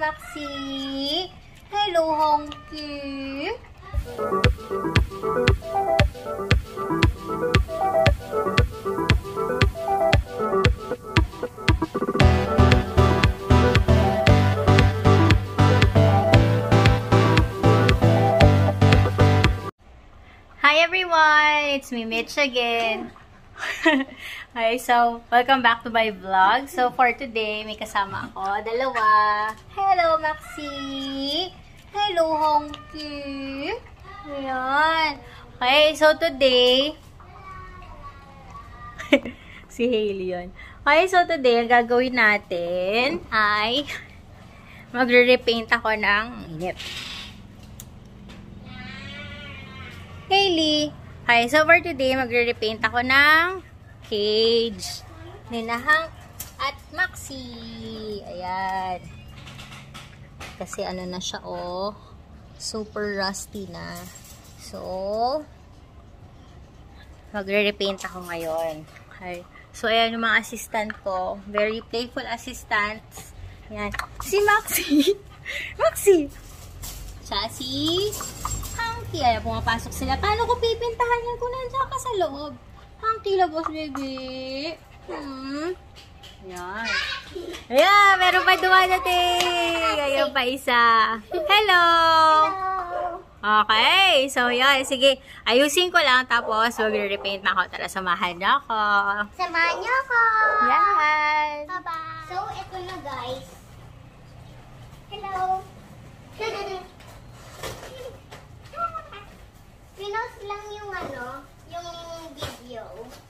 Hello! Hi everyone! It's me, Mitch again. Hi, so welcome back to my vlog. So for today, may kasama ako, dalawa. Hello, Maxi! Hello, Honky! Ayan. Okay, so today, si Hailey yun. Okay, so today, ang gagawin natin ay magre-repaint ako ng inip. Hailey. Hi, so for today, magre-repaint ako ng cage. Ninahang at Maxi. Ayan. Kasi ano na siya, oh. Super rusty na. So, magre-repaint ako ngayon. Okay. So, ayan yung mga assistant ko. Very playful assistants. Ayan. Si Maxi. Maxi! Siya si Hanky. Ayan, pumapasok sila. Paano ko pipintahan yan kung nandiyan ka sa loob? Hanky, labos, baby. Hmm. Ayan. Ayan, meron pa dumadating. Ayan pa isa. Hello! Okay. So, yun. Sige. Ayusin ko lang. Tapos, magre-repaint na ako. Tara, samahan niyo ako. Samahan niyo ako! Yan. Bye-bye! So, ito na guys. Hello! Pinos lang yung ano, yung video.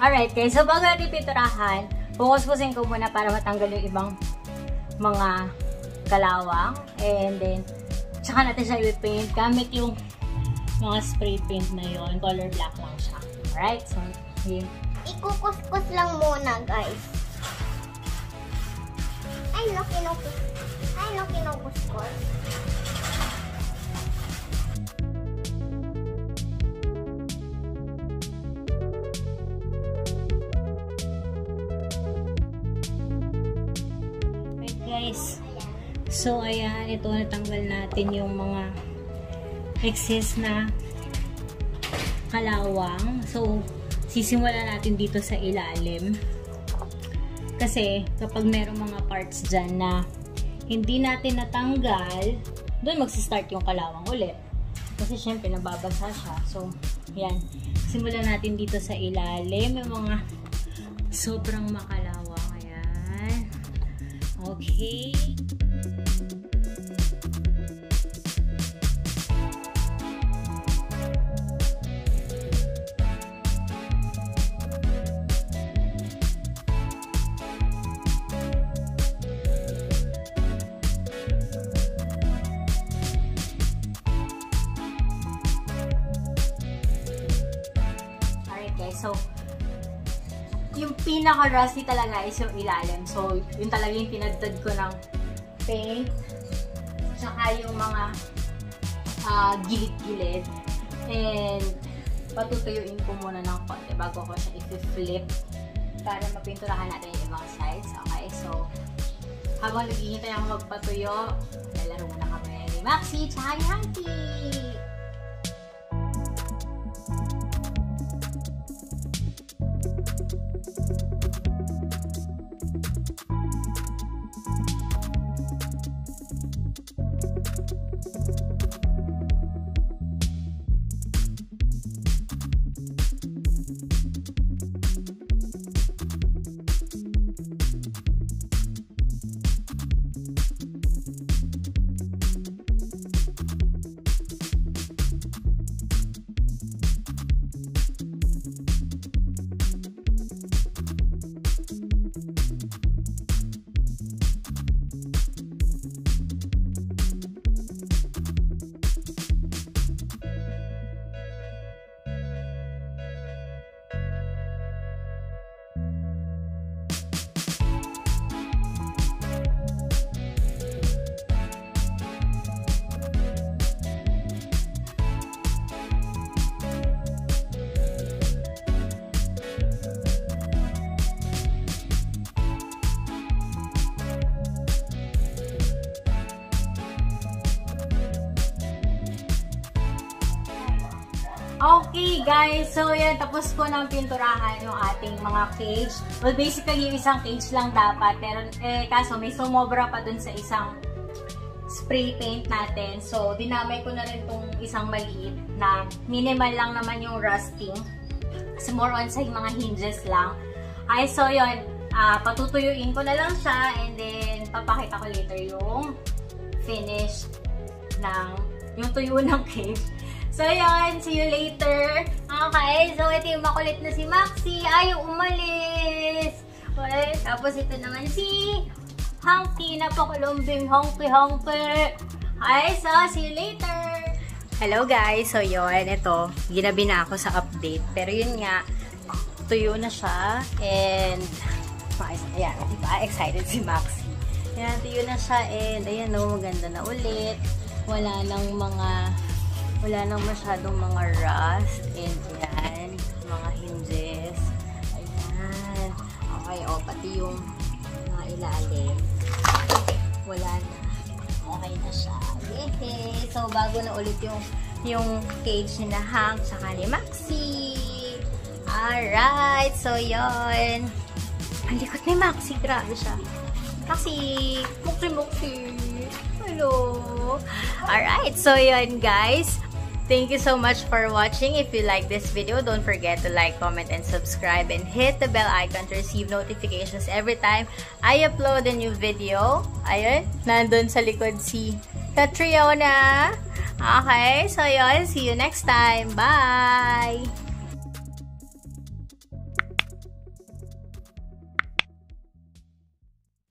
Alright guys, so bago natin piturahan, pukuskusin ko muna para matanggal yung ibang mga kalawang. And then, tsaka natin siya i-paint gamit yung mga spray paint na yon Color black lang siya. Alright, so, yun. Ikukuskus lang muna, guys. Ay, no, kinukus. Ay, no, kinukuskus. So ayan, ito natanggal natin yung mga excess na kalawang. So, sisimulan natin dito sa ilalim. Kasi, kapag merong mga parts dyan na hindi natin natanggal, doon magsistart yung kalawang ulit. Kasi, syempre, nababasa siya. So, yan. Simulan natin dito sa ilalim. Yung mga sobrang makalawang. Ayan. Okay. So yung pinaka-rusty talaga is yung ilalim. So, yun talaga yung tinadtad ko ng paint. Tsaka yung mga ah, gilid-gilid. And patutuyuin ko muna ng konti bago ko siya i-flip para mapinturahan natin yung ibang sides. Okay, so habang naghihintay ako magpatuyo, lalaro muna kami ni Maxi tsaka ni Hanky. Okay, guys. So, yan. Tapos ko ng pinturahan yung ating mga cage. Well, basically, yung isang cage lang dapat. Pero, eh, kaso may sumobra pa dun sa isang spray paint natin. So, dinamay ko na rin tong isang maliit na minimal lang naman yung rusting. Kasi more on sa mga hinges lang. Ay, so, yun. Uh, patutuyuin ko na lang siya and then papakita ko later yung finish ng yung tuyo ng cage. So, yun. See you later. Okay. So, ito yung makulit na si Maxi. Ayaw umalis. Okay. Tapos, ito naman si Hunky. Napakulumbing Hunky-Hunky. Okay. So, see you later. Hello, guys. So, yun. Ito. Ginabi na ako sa update. Pero, yun nga. Tuyo na siya. And, ayan. Diba? Excited si Maxi. Ayan. Tuyo na siya. And, ayan, no. Maganda na ulit. Wala nang mga wala nang masyadong mga rust and yan, mga hinges. Ayan. Okay, o, oh, pati yung mga ilalim. Wala na. Okay na siya. Yehey! So bago na ulit yung yung cage ni Nahang tsaka ni Maxi alright, so yon ang likot ni Maxi, grabe siya. Kasi mukti-mukti hello. Alright, so yon guys Thank you so much for watching. If you like this video, don't forget to like, comment, and subscribe. And hit the bell icon to receive notifications every time I upload a new video. Ayun, nandun sa likod si Catriona. Okay, so yun. See you next time. Bye!